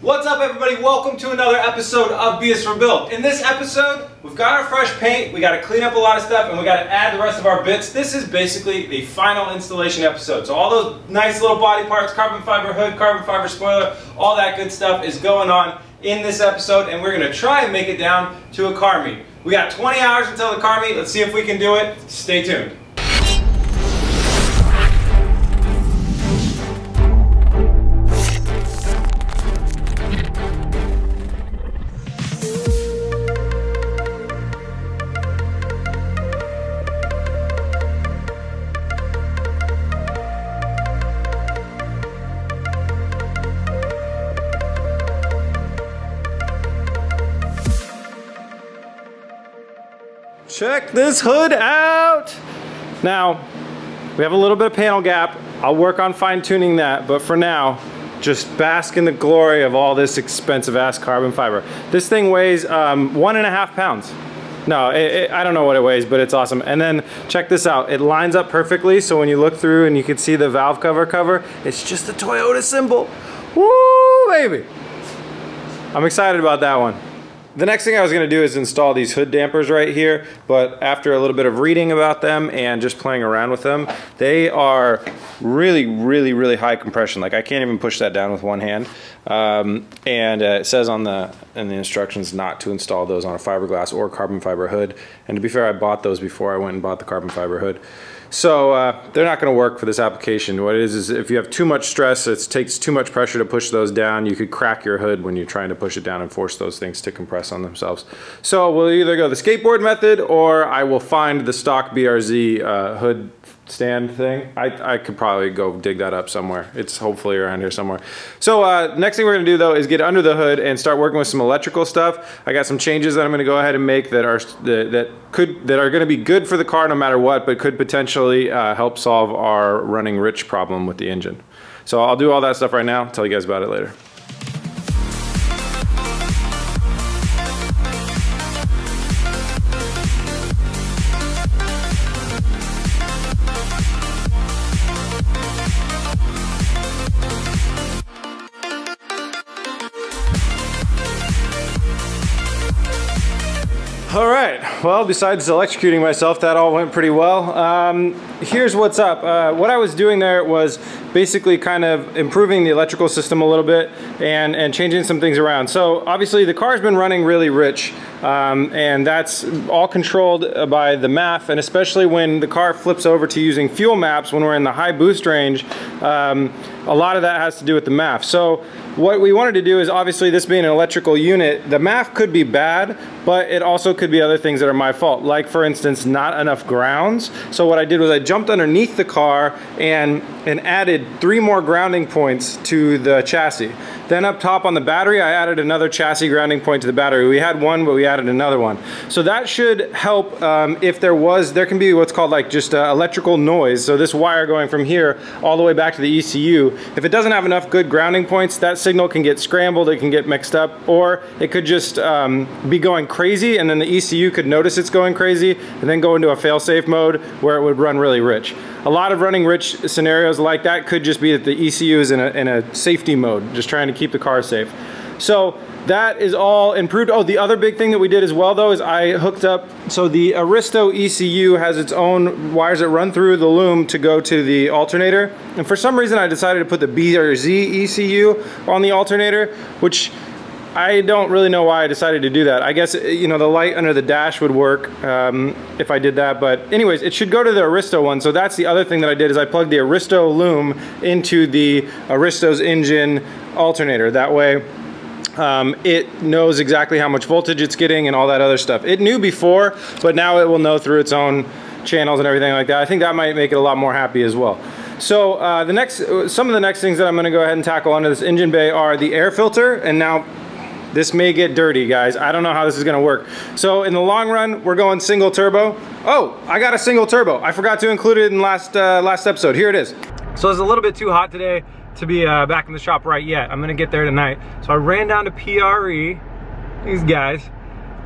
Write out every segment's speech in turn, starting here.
What's up everybody? Welcome to another episode of B is for Build. In this episode, we've got our fresh paint, we got to clean up a lot of stuff, and we got to add the rest of our bits. This is basically the final installation episode. So all those nice little body parts, carbon fiber hood, carbon fiber spoiler, all that good stuff is going on in this episode, and we're going to try and make it down to a car meet. We got 20 hours until the car meet. Let's see if we can do it. Stay tuned. Check this hood out. Now, we have a little bit of panel gap. I'll work on fine tuning that, but for now, just bask in the glory of all this expensive ass carbon fiber. This thing weighs um, one and a half pounds. No, it, it, I don't know what it weighs, but it's awesome. And then check this out. It lines up perfectly, so when you look through and you can see the valve cover cover, it's just the Toyota symbol. Woo, baby. I'm excited about that one. The next thing I was gonna do is install these hood dampers right here, but after a little bit of reading about them and just playing around with them, they are really, really, really high compression. Like I can't even push that down with one hand. Um, and uh, it says on the in the instructions not to install those on a fiberglass or carbon fiber hood. And to be fair, I bought those before I went and bought the carbon fiber hood. So uh, they're not going to work for this application. What it is is if you have too much stress, it takes too much pressure to push those down. You could crack your hood when you're trying to push it down and force those things to compress on themselves. So we'll either go the skateboard method or I will find the stock BRZ uh, hood stand thing. I, I could probably go dig that up somewhere. It's hopefully around here somewhere. So uh, next thing we're gonna do though is get under the hood and start working with some electrical stuff. I got some changes that I'm gonna go ahead and make that are that, that could that are gonna be good for the car no matter what, but could potentially uh, help solve our running rich problem with the engine. So I'll do all that stuff right now. Tell you guys about it later. All right, well, besides electrocuting myself, that all went pretty well. Um, here's what's up. Uh, what I was doing there was basically kind of improving the electrical system a little bit and, and changing some things around. So obviously the car's been running really rich um, and that's all controlled by the MAF and especially when the car flips over to using fuel maps when we're in the high boost range, um, a lot of that has to do with the MAF. So what we wanted to do is obviously this being an electrical unit, the MAF could be bad, but it also could be other things that are my fault. Like for instance, not enough grounds. So what I did was I jumped underneath the car and, and added three more grounding points to the chassis. Then up top on the battery, I added another chassis grounding point to the battery. We had one, but we added another one. So that should help um, if there was, there can be what's called like just uh, electrical noise. So this wire going from here all the way back to the ECU, if it doesn't have enough good grounding points, that signal can get scrambled, it can get mixed up, or it could just um, be going crazy and then the ECU could notice it's going crazy and then go into a fail-safe mode where it would run really rich. A lot of running rich scenarios like that could just be that the ECU is in a, in a safety mode, just trying to keep the car safe. So that is all improved. Oh, the other big thing that we did as well though is I hooked up, so the Aristo ECU has its own wires that run through the loom to go to the alternator. And for some reason I decided to put the BRZ ECU on the alternator, which I don't really know why I decided to do that. I guess, you know, the light under the dash would work um, if I did that. But anyways, it should go to the Aristo one. So that's the other thing that I did is I plugged the Aristo loom into the Aristo's engine alternator. That way um, it knows exactly how much voltage it's getting and all that other stuff. It knew before, but now it will know through its own channels and everything like that. I think that might make it a lot more happy as well. So uh, the next, some of the next things that I'm gonna go ahead and tackle under this engine bay are the air filter. And now this may get dirty, guys. I don't know how this is gonna work. So in the long run, we're going single turbo. Oh, I got a single turbo. I forgot to include it in last, uh, last episode. Here it is. So it's a little bit too hot today to be uh, back in the shop right yet. I'm gonna get there tonight. So I ran down to PRE, these guys,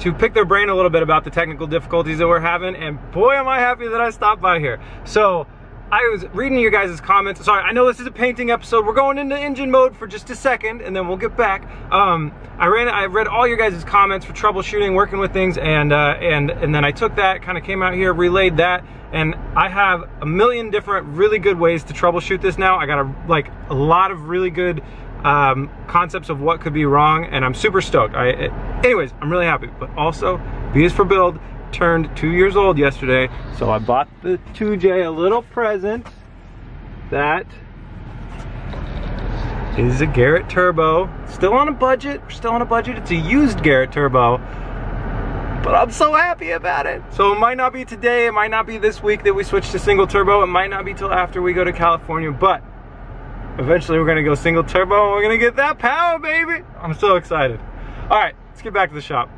to pick their brain a little bit about the technical difficulties that we're having, and boy am I happy that I stopped by here. So I was reading your guys' comments. Sorry, I know this is a painting episode. We're going into engine mode for just a second, and then we'll get back. Um, I ran, I read all your guys' comments for troubleshooting, working with things, and uh, and and then I took that, kind of came out here, relayed that, and I have a million different really good ways to troubleshoot this now. I got a like a lot of really good um, concepts of what could be wrong, and I'm super stoked. I, it, anyways, I'm really happy. But also, B is for build turned two years old yesterday, so I bought the 2J a little present. That is a Garrett Turbo. Still on a budget, still on a budget. It's a used Garrett Turbo, but I'm so happy about it. So it might not be today, it might not be this week that we switch to single turbo, it might not be till after we go to California, but eventually we're gonna go single turbo and we're gonna get that power, baby. I'm so excited. All right, let's get back to the shop.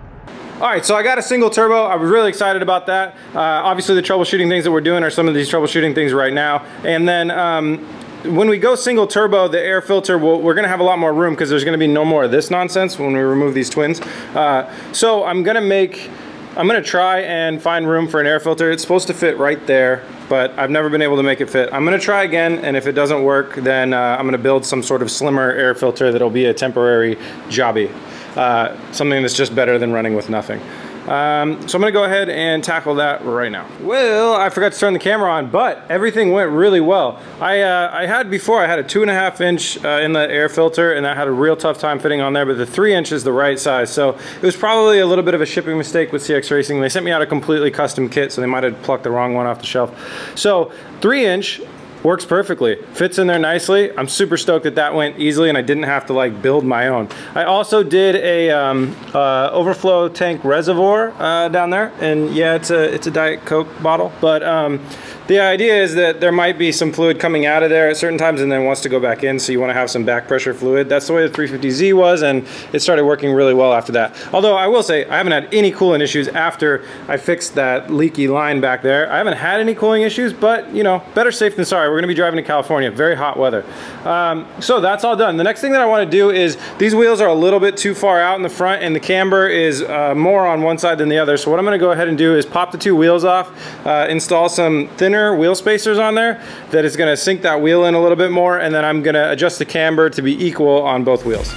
All right, so I got a single turbo. I was really excited about that. Uh, obviously the troubleshooting things that we're doing are some of these troubleshooting things right now. And then um, when we go single turbo, the air filter, we we are gonna have a lot more room because there's gonna be no more of this nonsense when we remove these twins. Uh, so I'm gonna make, I'm gonna try and find room for an air filter. It's supposed to fit right there, but I've never been able to make it fit. I'm gonna try again, and if it doesn't work, then uh, I'm gonna build some sort of slimmer air filter that'll be a temporary jobby uh, something that's just better than running with nothing. Um, so I'm gonna go ahead and tackle that right now. Well, I forgot to turn the camera on, but everything went really well. I, uh, I had before, I had a two and a half inch uh, inlet air filter and I had a real tough time fitting on there, but the three inch is the right size. So it was probably a little bit of a shipping mistake with CX Racing. They sent me out a completely custom kit, so they might have plucked the wrong one off the shelf. So three inch, works perfectly. Fits in there nicely. I'm super stoked that that went easily and i didn't have to like build my own. I also did a um, uh, overflow tank reservoir uh, down there. And yeah it's a it's a diet coke bottle. But um, the idea is that there might be some fluid coming out of there at certain times and then wants to go back in, so you want to have some back pressure fluid. That's the way the 350Z was, and it started working really well after that. Although I will say, I haven't had any cooling issues after I fixed that leaky line back there. I haven't had any cooling issues, but you know, better safe than sorry. We're gonna be driving to California, very hot weather. Um, so that's all done. The next thing that I wanna do is, these wheels are a little bit too far out in the front and the camber is uh, more on one side than the other. So what I'm gonna go ahead and do is pop the two wheels off, uh, install some thinner thinner wheel spacers on there that is gonna sink that wheel in a little bit more and then I'm gonna adjust the camber to be equal on both wheels.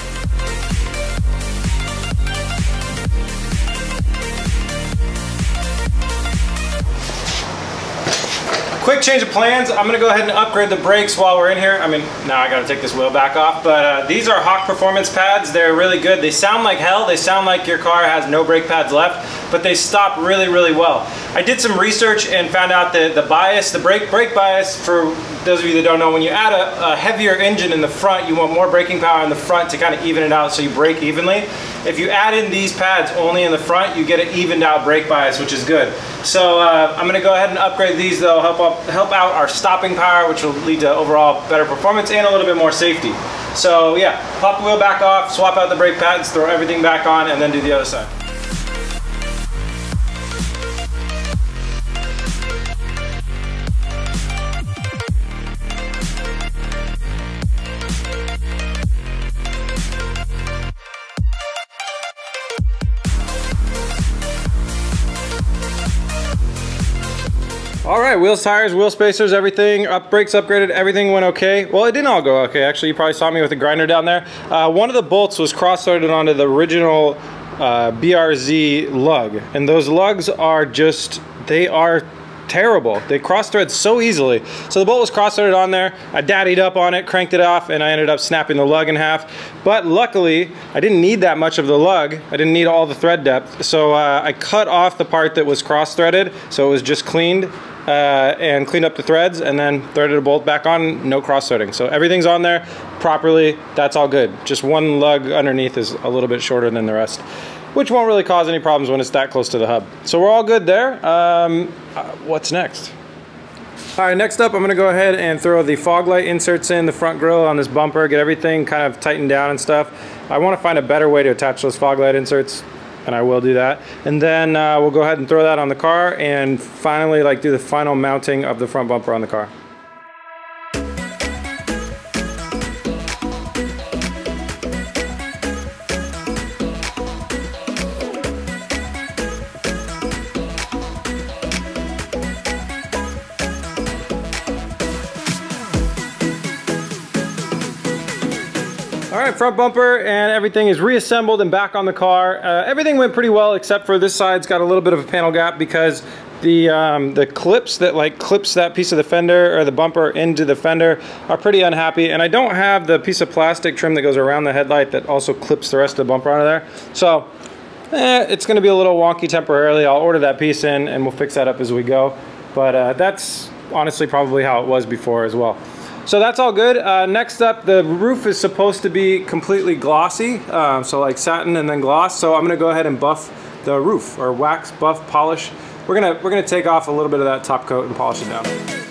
Quick change of plans. I'm gonna go ahead and upgrade the brakes while we're in here. I mean, now I gotta take this wheel back off, but uh, these are Hawk Performance pads. They're really good. They sound like hell. They sound like your car has no brake pads left, but they stop really, really well. I did some research and found out that the bias, the brake brake bias, for those of you that don't know, when you add a, a heavier engine in the front, you want more braking power in the front to kind of even it out so you brake evenly. If you add in these pads only in the front, you get an evened out brake bias, which is good. So uh, I'm gonna go ahead and upgrade these. They'll help, up, help out our stopping power, which will lead to overall better performance and a little bit more safety. So yeah, pop the wheel back off, swap out the brake pads, throw everything back on, and then do the other side. Right, wheels, tires, wheel spacers, everything, up brakes upgraded, everything went okay. Well, it didn't all go okay. Actually, you probably saw me with a grinder down there. Uh, one of the bolts was cross-threaded onto the original uh, BRZ lug. And those lugs are just, they are terrible. They cross thread so easily. So the bolt was cross threaded on there. I daddied up on it, cranked it off, and I ended up snapping the lug in half. But luckily, I didn't need that much of the lug. I didn't need all the thread depth. So uh, I cut off the part that was cross threaded. So it was just cleaned uh, and cleaned up the threads and then threaded a bolt back on, no cross threading. So everything's on there properly, that's all good. Just one lug underneath is a little bit shorter than the rest, which won't really cause any problems when it's that close to the hub. So we're all good there. Um, uh, what's next? All right, next up, I'm gonna go ahead and throw the fog light inserts in the front grille on this bumper, get everything kind of tightened down and stuff. I wanna find a better way to attach those fog light inserts and I will do that. And then uh, we'll go ahead and throw that on the car and finally like do the final mounting of the front bumper on the car. Right, front bumper and everything is reassembled and back on the car. Uh, everything went pretty well except for this side's got a little bit of a panel gap because the um, the clips that like clips that piece of the fender or the bumper into the fender are pretty unhappy. And I don't have the piece of plastic trim that goes around the headlight that also clips the rest of the bumper onto there. So eh, it's gonna be a little wonky temporarily. I'll order that piece in and we'll fix that up as we go. But uh, that's honestly probably how it was before as well so that's all good. Uh, next up, the roof is supposed to be completely glossy, uh, so like satin and then gloss. So I'm gonna go ahead and buff the roof or wax, buff, polish. We're gonna we're gonna take off a little bit of that top coat and polish it down.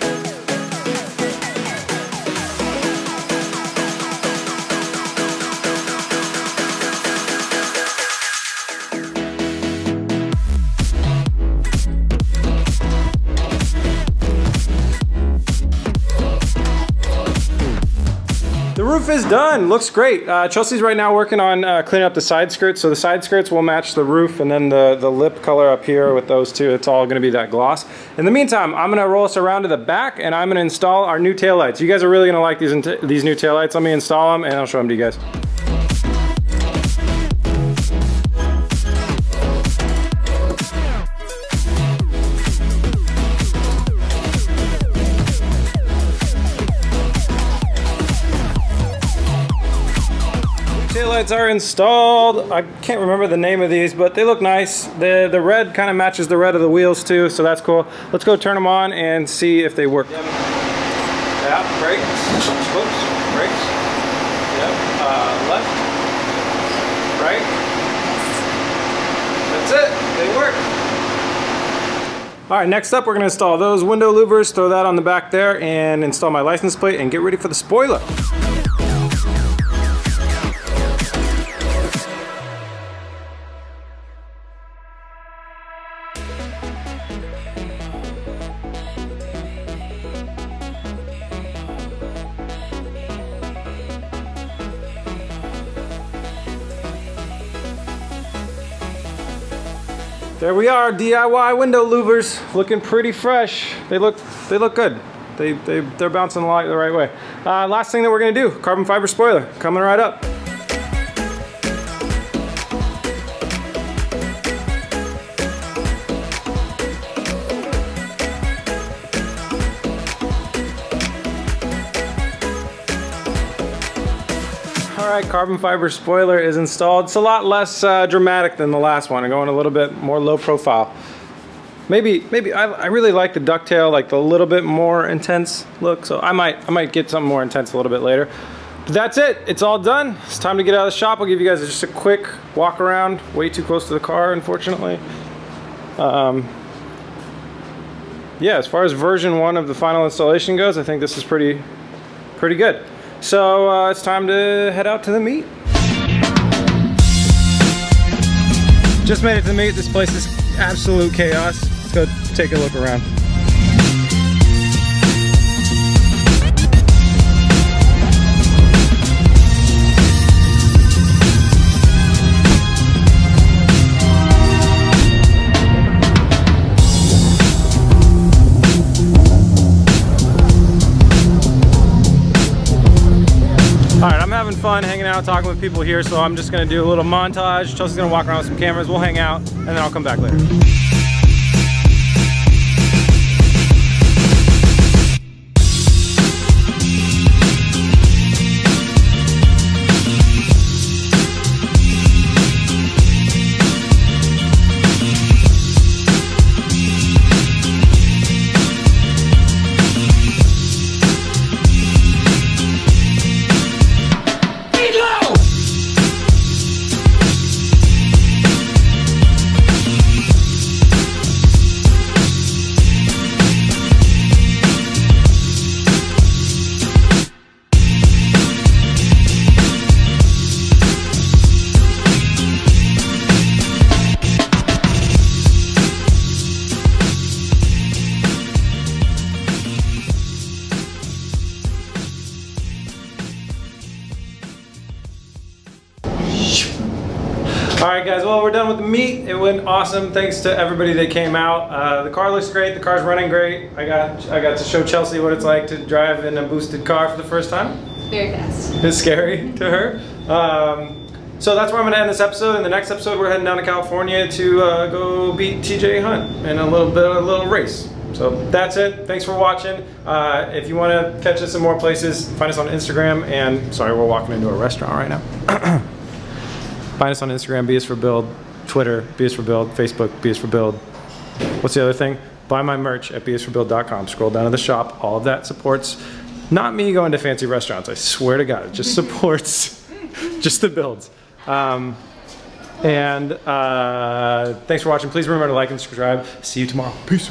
Roof is done. Looks great. Uh, Chelsea's right now working on uh, cleaning up the side skirts. So the side skirts will match the roof and then the, the lip color up here with those two, it's all gonna be that gloss. In the meantime, I'm gonna roll us around to the back and I'm gonna install our new taillights. You guys are really gonna like these, these new taillights. Let me install them and I'll show them to you guys. Lights are installed. I can't remember the name of these, but they look nice. The, the red kind of matches the red of the wheels too, so that's cool. Let's go turn them on and see if they work. Yep. Yeah, brakes, oops, brakes. Yep, uh, left, right. That's it, they work. All right, next up we're gonna install those window louvers, throw that on the back there, and install my license plate and get ready for the spoiler. There we are, DIY window louvers, looking pretty fresh. They look, they look good. They, they, they're bouncing the light the right way. Uh, last thing that we're gonna do, carbon fiber spoiler, coming right up. Carbon fiber spoiler is installed. It's a lot less uh, dramatic than the last one. I'm going a little bit more low profile. Maybe, maybe I, I really like the ducktail, like the little bit more intense look. So I might, I might get something more intense a little bit later. But that's it. It's all done. It's time to get out of the shop. I'll give you guys just a quick walk around. Way too close to the car, unfortunately. Um, yeah, as far as version one of the final installation goes, I think this is pretty, pretty good. So uh, it's time to head out to the meet. Just made it to the meet. This place is absolute chaos. Let's go take a look around. Hanging out, talking with people here, so I'm just gonna do a little montage. Chelsea's gonna walk around with some cameras, we'll hang out, and then I'll come back later. It went awesome. Thanks to everybody that came out. Uh, the car looks great. The car's running great. I got I got to show Chelsea what it's like to drive in a boosted car for the first time. Very fast. It's scary to her. Um, so that's where I'm gonna end this episode. In the next episode, we're heading down to California to uh, go beat TJ Hunt in a little bit, of a little race. So that's it. Thanks for watching. Uh, if you want to catch us in more places, find us on Instagram. And sorry, we're walking into a restaurant right now. find us on Instagram, B is for Build, Twitter, B is for Build, Facebook, B is for Build. What's the other thing? Buy my merch at bisforbuild.com. Scroll down to the shop. All of that supports not me going to fancy restaurants. I swear to God, it just supports just the builds. Um, and uh, thanks for watching. Please remember to like and subscribe. See you tomorrow. Peace.